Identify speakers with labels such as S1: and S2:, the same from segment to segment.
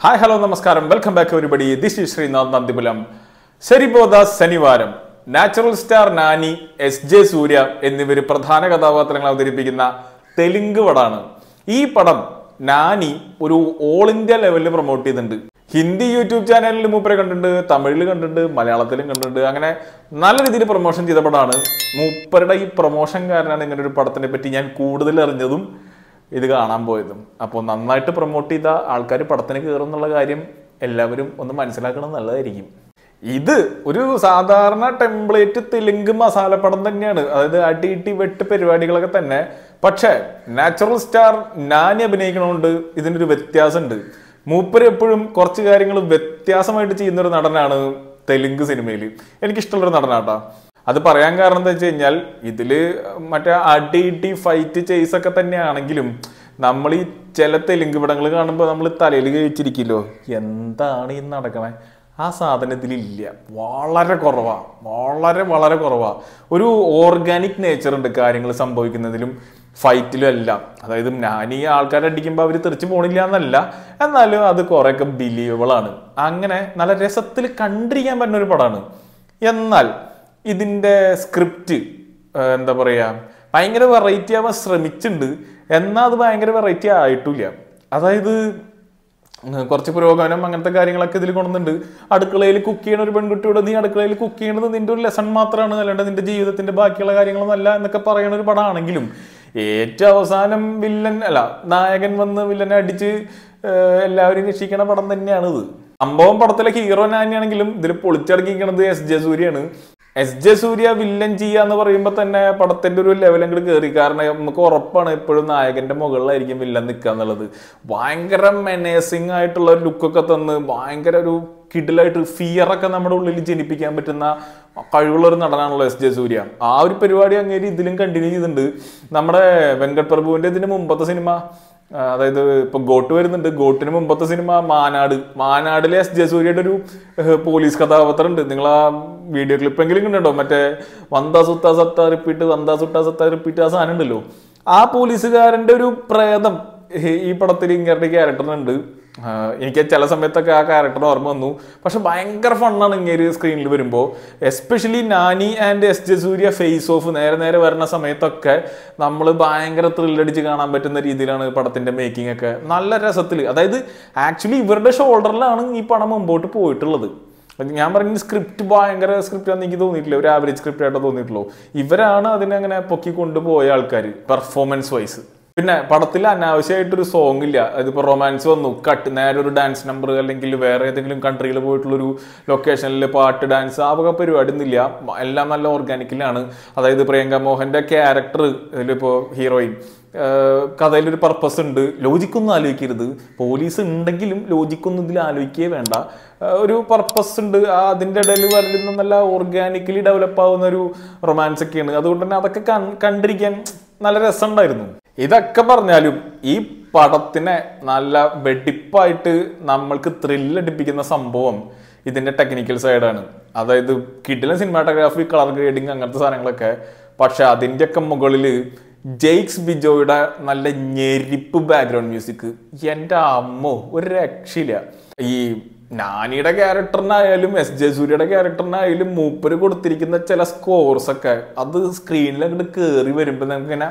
S1: Hi hello നമസ്കാരം. Welcome back everybody this is Srinath Nandipulam Saripodhaa Sanivaaram natural star Nani S J Surya എന്നിവർ പ്രധാന കഥാപാത്രങ്ങൾ അവതരിപ്പിക്കുന്ന തെലുങ്ക് പടമാണ് ഈ പടം നാനി ഒരു ഓൾ ഇന്ത്യ ലെവലിൽ പ്രൊമോട്ട് ചെയ്തിട്ടുണ്ട്. ഹിന്ദി യൂട്യൂബ് ചാനലിൽ മൂപ്പരെ കണ്ടിട്ടുണ്ട് തമിഴിൽ കണ്ടിട്ടുണ്ട് മലയാളത്തിലും കണ്ടിട്ടുണ്ട്. അങ്ങനെ നല്ല രീതിയിൽ പ്രൊമോഷൻ ചെയ്ത പടമാണ് മൂപ്പരുടെ ഈ പ്രൊമോഷൻ കാരനാണ് ഇങ്ങനെ ഒരു പടത്തിനെ പറ്റി ഞാൻ കൂടുതൽ അറിഞ്ഞതും ഇത് കാണാൻ പോയതും. അപ്പോൾ നന്നായിട്ട് പ്രൊമോട്ട് ചെയ്ത ആൾക്കാർ പടത്തിന് കയറും എന്നുള്ള കാര്യം എല്ലാവരും ഒന്ന് മനസ്സിലാക്കണം നല്ലതായിരിക്കും ഇത് ഒരു സാധാരണ ടെംപ്ലേറ്റ് തെലുങ്ക് മസാല പടം തന്നെയാണ്. അതായത് അടി ഇട്ടി വെട്ട് പരിപാടികളൊക്കെ തന്നെ. പക്ഷേ നാച്ചുറൽ സ്റ്റാർ നാനി അഭിനയിക്കണോണ്ട് ഇതിനൊരു വ്യത്യാസമുണ്ട് മൂപ്പര് എപ്പോഴും കുറച്ച് കാര്യങ്ങൾ വ്യത്യാസമായിട്ട് ചെയ്യുന്ന ഒരു നടനാണ് തെലുങ്ക് സിനിമയിൽ എനിക്കിഷ്ടമുള്ളൊരു നടനാട്ടാ. അത് പറയാൻ കാരണം എന്താ വെച്ച് കഴിഞ്ഞാൽ ഇതിൽ മറ്റേ അടി ഇടി ഫൈറ്റ് ചേസ് ഒക്കെ തന്നെയാണെങ്കിലും നമ്മൾ ഈ ചില തെലുങ്ക് പടങ്ങൾ കാണുമ്പോൾ നമ്മൾ തലയിൽ കഴിച്ചിരിക്കില്ലോ എന്താണ് ഈ നടക്കണേ? ആ സാധനത്തിലില്ല. വളരെ കുറവാ. വളരെ വളരെ കുറവാ. ഒരു ഓർഗാനിക് നേച്ചർ ഉണ്ട് കാര്യങ്ങൾ സംഭവിക്കുന്നതിലും ഫൈറ്റിലും എല്ലാം. അതായത് ഞാൻ ഈ ആൾക്കാരെ അടിക്കുമ്പോൾ അവർ തെറിച്ച് പോണില്ല എന്നല്ല എന്നാലും അത് കുറേയൊക്കെ ബിലീവബിൾ ആണ്. അങ്ങനെ നല്ല രസത്തിൽ കണ്ടിരിക്കാൻ പറ്റുന്ന ഒരു പടമാണ് എന്നാൽ ഇതിന്റെ സ്ക്രിപ്റ്റ് എന്താ പറയുക ഭയങ്കര വെറൈറ്റി ആവാൻ ശ്രമിച്ചിട്ടുണ്ട്. എന്നാൽ അത് ഭയങ്കര വെറൈറ്റി ആയിട്ടില്ല. അതായത് കുറച്ച് പുരോഗമനം അങ്ങനത്തെ കാര്യങ്ങളൊക്കെ ഇതിൽ കൊണ്ടുവന്നുണ്ട് അടുക്കളയിൽ കുക്ക് ചെയ്യണ ഒരു പെൺകുട്ടിയോട് നീ അടുക്കളയിൽ കുക്ക് ചെയ്യണത് നിന്റെ ഒരു ലെസൺ മാത്രമാണ് അല്ലാണ്ട് നിന്റെ ജീവിതത്തിന്റെ ബാക്കിയുള്ള കാര്യങ്ങളൊന്നല്ല എന്നൊക്കെ പറയുന്ന ഒരു പടമാണെങ്കിലും ഏറ്റവും അവസാനം വില്ലൻ അല്ല നായകൻ വന്ന് വില്ലനെ അടിച്ച് എല്ലാവരും രക്ഷിക്കണ പടം തന്നെയാണ് ഇത് സംഭവം പടത്തിലെ ഹീറോ നാനിയാണെങ്കിലും ഇതിൽ പൊളിച്ചടക്കിക്കണത് എസ് ജസൂരിയാണ് സൂര്യാണ് എസ് ജെ സൂര്യ വില്ലൻ ചെയ്യുക എന്ന് പറയുമ്പോൾ തന്നെ പടത്തിന്റെ ഒരു ലെവൽ അങ്ങോട്ട് കയറി കാരണം നമുക്ക് ഉറപ്പാണ് എപ്പോഴും നായകന്റെ മുകളിലായിരിക്കും വില്ലൻ നിൽക്കുക എന്നുള്ളത്. ഭയങ്കര മെനേസിങ് ആയിട്ടുള്ള ഒരു ലുക്കൊക്കെ തന്ന് ഭയങ്കര ഒരു കിഡിലായിട്ട് ഫിയറൊക്കെ നമ്മുടെ ഉള്ളിൽ ജനിപ്പിക്കാൻ പറ്റുന്ന കഴിവുള്ള ഒരു നടനാണല്ലോ എസ് ജെ സൂര്യ ആ ഒരു പരിപാടി അങ്ങേര് ഇതിലും കണ്ടിന്യൂ ചെയ്തിട്ടുണ്ട്. നമ്മുടെ വെങ്കട് പ്രഭുവിന്റെ ഇതിന് മുമ്പത്തെ സിനിമ അതായത് ഇപ്പൊ ഗോട്ട് വരുന്നുണ്ട്. ഗോട്ടിന് മുമ്പത്തെ സിനിമ മാനാട്. മാനാടിലെ എസ് ജയസൂര്യയുടെ ഒരു പോലീസ് കഥാപാത്രം ഉണ്ട്. നിങ്ങൾ ആ വീഡിയോ ക്ലിപ്പ് എങ്കിലും കണ്ടോ മറ്റേ വന്താ സുത്ത സത്ത റിപ്പീറ്റ് വന്താ സുട്ട സത്ത റിപ്പീറ്റ് ആ സാധനം ഉണ്ടല്ലോ. ആ പോലീസുകാരന്റെ ഒരു പ്രേതം ഈ- പടത്തിൽ ഇങ്ങനെ ക്യാരക്ടറിനുണ്ട് എനിക്ക് ചില സമയത്തൊക്കെ ആ ക്യാരക്ടർ ഓർമ്മ വന്നു. പക്ഷെ ഭയങ്കര ഫണ്ണാണ് ഇങ്ങനെ സ്ക്രീനിൽ വരുമ്പോൾ especially Nani and S J Surya face off നേരെ നേരെ വരുന്ന സമയത്തൊക്കെ നമ്മൾ ഭയങ്കര ത്രില്ലടിച്ച് കാണാൻ പറ്റുന്ന രീതിയിലാണ് പടത്തിന്റെ മേക്കിംഗ് ഒക്കെ. നല്ല രസത്തിൽ അതായത് ആക്ച്വലി ഇവരുടെ ഷോൾഡറിലാണ് ഈ പണം മുമ്പോട്ട് പോയിട്ടുള്ളത്. ഞാൻ പറഞ്ഞ സ്ക്രിപ്റ്റ് ഭയങ്കര സ്ക്രിപ്റ്റ് ആണെന്ന് എനിക്ക് തോന്നിയിട്ടില്ല. ഒരു ആവറേജ് സ്ക്രിപ്റ്റ് ആയിട്ട് തോന്നിയിട്ടുള്ളൂ. ഇവരാണ് അതിനെ അങ്ങനെ പൊക്കി കൊണ്ടുപോയ ആൾക്കാർ പെർഫോമൻസ് വൈസ് പിന്നെ പടത്തിൽ അനാവശ്യമായിട്ടൊരു സോങ് ഇല്ല. അതിപ്പോ റൊമാൻസ് വന്നു. കട്ട് നേരെ ഒരു ഡാൻസ് നമ്പർ അല്ലെങ്കിൽ വേറെ ഏതെങ്കിലും കൺട്രിയിൽ പോയിട്ടുള്ളൊരു ലൊക്കേഷനിൽ പാട്ട് ഡാൻസ് ആ വക പരിപാടി ഒന്നുമില്ല. എല്ലാം നല്ല ഓർഗാനിക്കിലാണ് അതായത് പ്രിയങ്ക മോഹന്റെ ക്യാരക്ടർ ഇതിലിപ്പോ ഹീറോയിൻ കഥയിലൊരു പർപ്പസ് ഉണ്ട്. ലോജിക്കൊന്നും ആലോചിക്കരുത്. പോലീസ് ഉണ്ടെങ്കിലും ലോജിക്കൊന്നും ഇതിൽ ആലോചിക്കുകയേ വേണ്ട. ഒരു പർപ്പസ് ഉണ്ട്. അതിന്റെ ഇടയിൽ വരുന്ന നല്ല ഓർഗാനിക്കലി ഡെവലപ്പ് ആവുന്ന ഒരു റൊമാൻസ് ഒക്കെയാണ്. അതുകൊണ്ട് തന്നെ അതൊക്കെ കണ്ടിരിക്കാൻ നല്ല രസമുണ്ടായിരുന്നു. ഇതൊക്കെ പറഞ്ഞാലും ഈ പടത്തിനെ നല്ല വെടിപ്പായിട്ട് നമ്മൾക്ക് ത്രില്ലടിപ്പിക്കുന്ന സംഭവം ഇതിന്റെ ടെക്നിക്കൽ സൈഡാണ് അതായത് കിഡിലെ സിനിമാറ്റോഗ്രാഫി കളർ ഗ്രേഡിങ് അങ്ങനത്തെ സാധനങ്ങളൊക്കെ. പക്ഷെ അതിന്റെയൊക്കെ മുകളിൽ ജെയ്ക്സ് ബിജോയുടെ നല്ല ഞെരിപ്പ് ബാക്ക്ഗ്രൗണ്ട് മ്യൂസിക് എന്റെ അമ്മോ ഒരു രക്ഷയില്ല. ഈ നാനിയുടെ ക്യാരക്ടറിനായാലും എസ് ജെ സൂര്യയുടെ ക്യാരക്ടറിനായാലും മൂപ്പര് കൊടുത്തിരിക്കുന്ന ചില സ്കോർസ് ഒക്കെ അത് സ്ക്രീനിൽ അങ്ങോട്ട് കയറി വരുമ്പോൾ നമുക്ക് ഇങ്ങനെ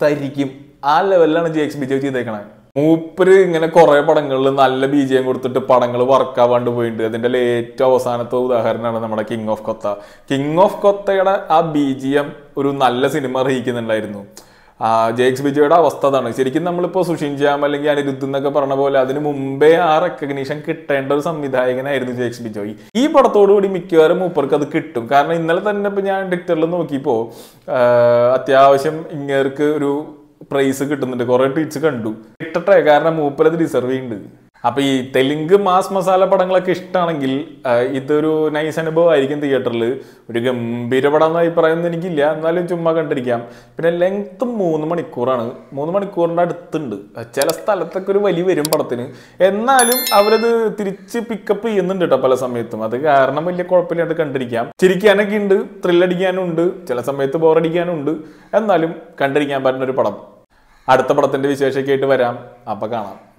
S1: തരിക്കും ആ ലെവലിലാണ് ജെ എക്സ് ബിജോ ചെയ്തേക്കണേ. മൂപ്പര് ഇങ്ങനെ കുറെ പടങ്ങളിൽ നല്ല ബീജയം കൊടുത്തിട്ട് പടങ്ങൾ വർക്കാവാണ്ട് പോയിട്ടുണ്ട് അതിന്റെ ഏറ്റവും അവസാനത്തെ ഉദാഹരണമാണ് നമ്മുടെ king of Kotha king of കൊത്തയുടെ ആ ബീജിയം ഒരു നല്ല സിനിമ അറിയിക്കുന്നുണ്ടായിരുന്നു. ജെയ്ക്സ് ബിജോയുടെ അവസ്ഥ അതാണ്. ശരിക്കും നമ്മളിപ്പോ സുഷിൻ ജാം അല്ലെങ്കിൽ അനിരുദ്ധ് എന്നൊക്കെ പറഞ്ഞ പോലെ അതിന് മുമ്പേ ആ റെക്കഗ്നീഷൻ കിട്ടേണ്ട ഒരു സംവിധായകനായിരുന്നു ജെയ്ക്സ് ബിജോയ് ഈ പടത്തോടു കൂടി മിക്കവാറും മൂപ്പർക്ക് അത് കിട്ടും. കാരണം ഇന്നലെ തന്നെ ഇപ്പൊ ഞാൻ ട്വിറ്ററിൽ നോക്കിയപ്പോൾ അത്യാവശ്യം ഇങ്ങേർക്ക് ഒരു പ്രൈസ് കിട്ടുന്നുണ്ട്. കുറെ ട്വീറ്റ്സ് കണ്ടു. കിട്ടട്ടെ കാരണം മൂപ്പരത് ഡിസർവ് ചെയ്യുന്നുണ്ട്. അപ്പൊ ഈ തെലുങ്ക് മാസ് മസാല പടങ്ങളൊക്കെ ഇഷ്ടമാണെങ്കിൽ ഇതൊരു നൈസ് അനുഭവം ആയിരിക്കും തിയേറ്ററിൽ ഒരു ഗംഭീര പടം എന്ന് അഭിപ്രായം ഒന്നും എനിക്കില്ല. എന്നാലും ചുമ്മാ കണ്ടിരിക്കാം. പിന്നെ ലെങ്ത്തും മൂന്ന് മണിക്കൂറാണ്. മൂന്ന് മണിക്കൂറിന്റെ അടുത്തുണ്ട്. ചില സ്ഥലത്തൊക്കെ ഒരു വലിയ വരും പടത്തിന്. എന്നാലും അവരത് തിരിച്ച് പിക്കപ്പ് ചെയ്യുന്നുണ്ട് കേട്ടോ പല സമയത്തും. അത് കാരണം വലിയ കുഴപ്പമില്ലാണ്ട് കണ്ടിരിക്കാം. ചിരിക്കാനൊക്കെ ഉണ്ട് ത്രില്ലടിക്കാനും ഉണ്ട്. ചില സമയത്ത് ബോറടിക്കാനുണ്ട് എന്നാലും കണ്ടിരിക്കാൻ പറ്റുന്ന ഒരു പടം. അടുത്ത പടത്തിന്റെ വിശേഷമൊക്കെ ആയിട്ട് വരാം. അപ്പൊ കാണാം.